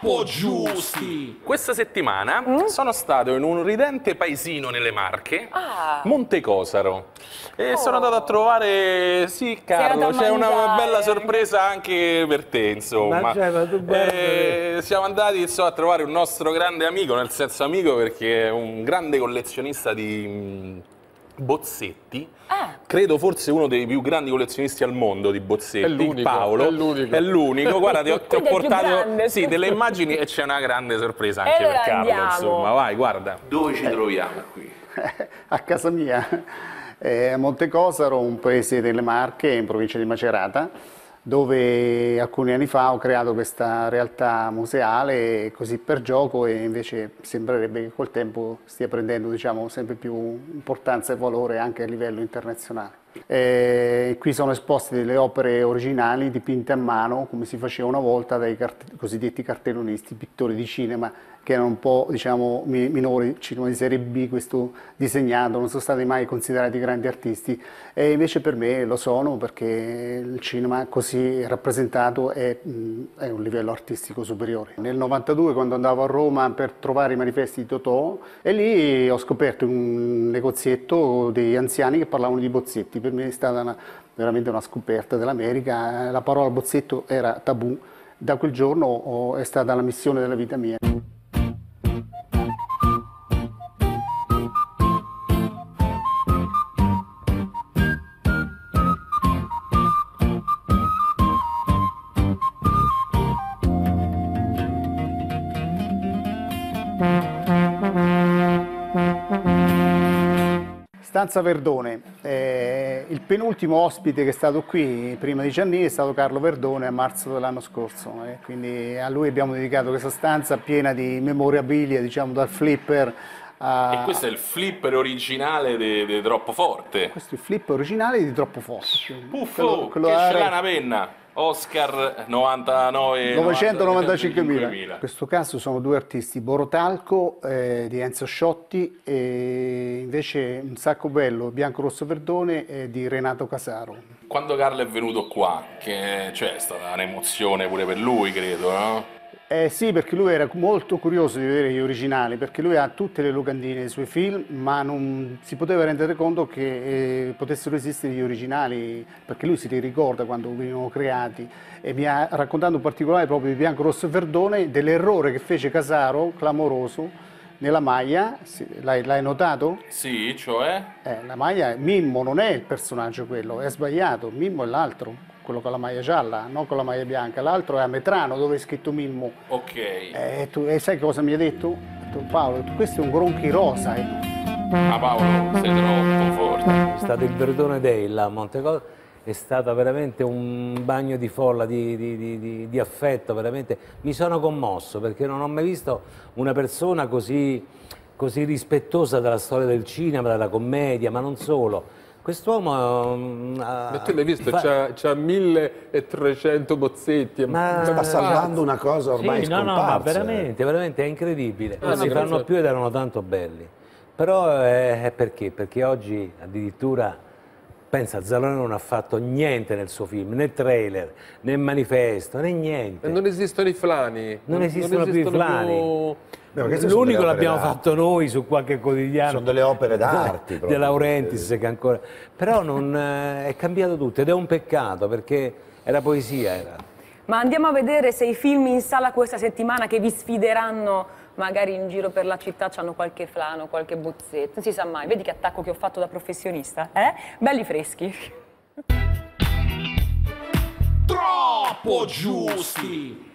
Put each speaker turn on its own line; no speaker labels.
Troppo giusti! Questa settimana sono stato in un ridente paesino nelle Marche,
Ah.
Montecosaro. E sono andato a trovare, sì Carlo, c'è una bella sorpresa anche per te, insomma. Eh, siamo andati insomma, a trovare un nostro grande amico, nel senso amico perché è un grande collezionista di mh, bozzetti.
Ah.
Credo forse uno dei più grandi collezionisti al mondo di bozzetti,
È l'unico,
Paolo.
è l'unico.
È l'unico. Guarda, ti ho, ti ho portato sì, delle immagini e c'è una grande sorpresa
E
anche per
allora
Carlo.
andiamo.
Insomma, vai, guarda. Dove ci troviamo qui?
a casa mia, eh, a Montecosaro, un paese delle Marche, in provincia di Macerata, dove alcuni anni fa ho creato questa realtà museale così per gioco e invece sembrerebbe che col tempo stia prendendo diciamo, sempre più importanza e valore anche a livello internazionale. Eh, qui sono esposte delle opere originali dipinte a mano, come si faceva una volta dai cart- cosiddetti cartellonisti, pittori di cinema, che erano un po' diciamo, mi- minori, cinema di serie B, questo disegnato, non sono stati mai considerati grandi artisti, e invece per me lo sono perché il cinema così rappresentato è, mh, è un livello artistico superiore. Nel 92 quando andavo a Roma per trovare i manifesti di Totò, e lì ho scoperto un negozietto degli anziani che parlavano di bozzetti, per me è stata una- veramente una scoperta dell'America, la parola bozzetto era tabù, da quel giorno è stata la missione della vita mia. Stanza Verdone, eh, il penultimo ospite che è stato qui prima di Giannini è stato Carlo Verdone a marzo dell'anno scorso, eh, quindi a lui abbiamo dedicato questa stanza piena di memorabilia, diciamo dal flipper a...
E questo è il flipper originale di Troppo Forte.
questo è il flipper originale di Troppo Forte.
Puffo,
Quello- quello
che ce l'ha una penna. Oscar 99
995.000. In questo caso sono due artisti, Borotalco eh, di Enzo Sciotti e invece un sacco bello, Bianco Rosso Verdone eh, di Renato Casaro.
Quando Carlo è venuto qua, che cioè, è stata un'emozione pure per lui, credo, no?
Eh sì, perché lui era molto curioso di vedere gli originali, perché lui ha tutte le locandine dei suoi film, ma non si poteva rendere conto che eh, potessero esistere gli originali, perché lui si li ricorda quando venivano creati e mi ha raccontato in particolare proprio di Bianco Rosso e Verdone dell'errore che fece Casaro, clamoroso, nella maglia, l'hai notato?
Sì, cioè?
Eh, la maglia, Mimmo non è il personaggio quello, è sbagliato, Mimmo è l'altro, quello con la maglia gialla, non con la maglia bianca, l'altro è a Metrano dove è scritto Mimmo.
Ok.
Eh, tu- e sai cosa mi ha detto? Detto, Paolo, tu- questo è un gronchi rosa. eh."
Ma Paolo, sei troppo forte.
È stato il Verdone Day là a Montecosa, è stato veramente un bagno di folla, di, di- di- di- di affetto, veramente. Mi sono commosso perché non ho mai visto una persona così, così rispettosa della storia del cinema, della commedia, ma non solo. Quest'uomo... mm, ha-
Ma tu l'hai visto,
fa-
c'ha, c'ha 1300 bozzetti.
Ma-
Sta salvando una cosa ormai
Sì, no, no, ma
scomparsa.
veramente, veramente è incredibile. Non
Ah,
si
sì,
fanno più ed erano tanto belli. Però eh, è perché? Perché oggi addirittura, pensa, Zalone non ha fatto niente nel suo film, né trailer, né manifesto, né niente.
E non esistono i flani.
Non esistono più i flani.
più-
L'unico l'abbiamo fatto noi su qualche quotidiano.
Sono delle opere d'arte,
De. Laurentiis che ancora... Però non, eh, è cambiato tutto ed è un peccato perché era poesia. Era.
Ma andiamo a vedere se i film in sala questa settimana che vi sfideranno magari in giro per la città hanno qualche flano, qualche bozzetto. Non si sa mai. Vedi che attacco che ho fatto da professionista? Eh? Belli freschi.
Troppo giusti!